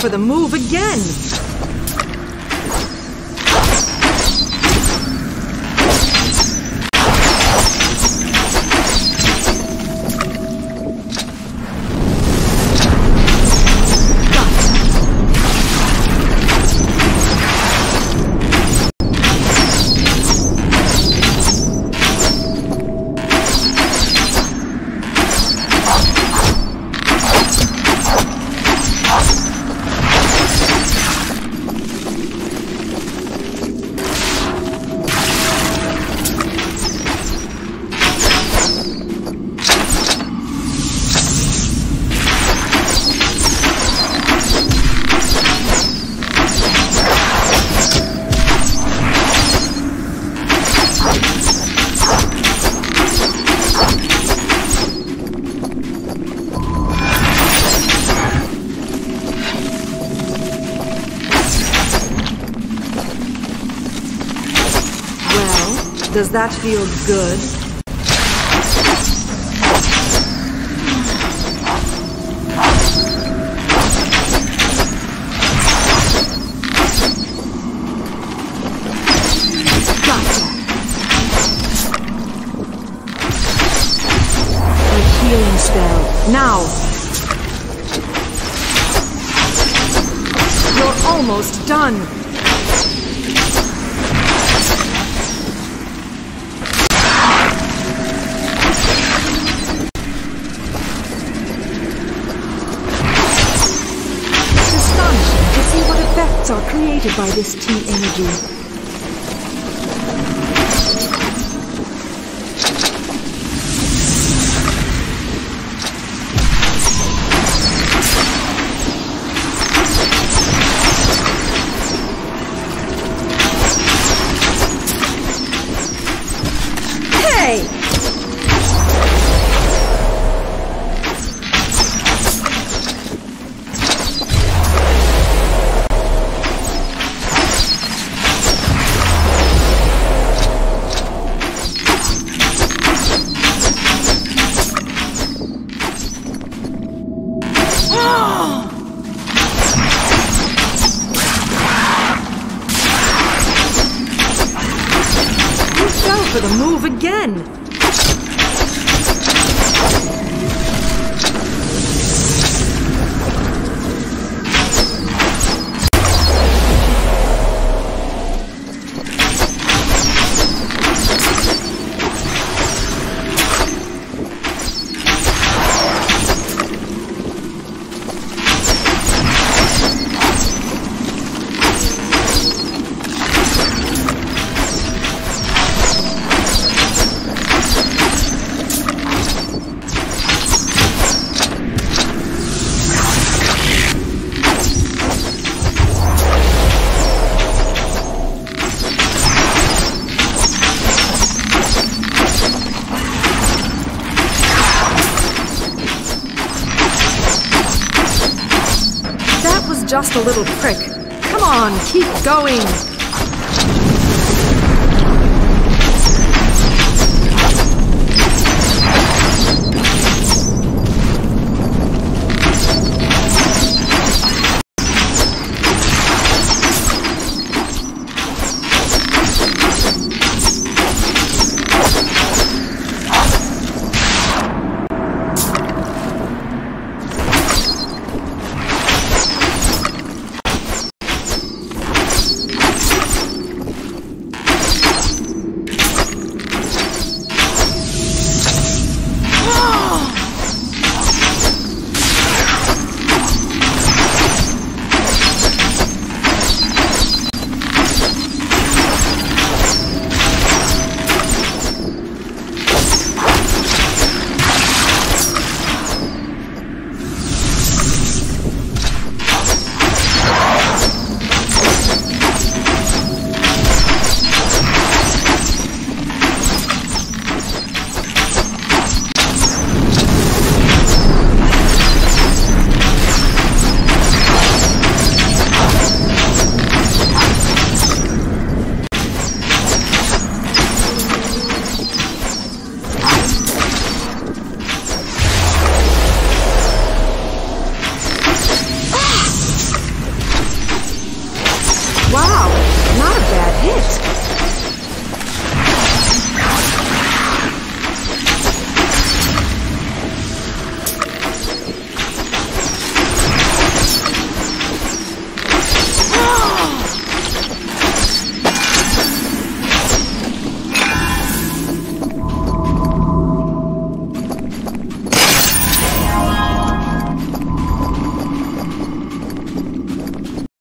for the move again. Does that feel good? Healing spell. Now. You're almost done. By this tea energy. For the move again. Just a little prick. Come on, keep going.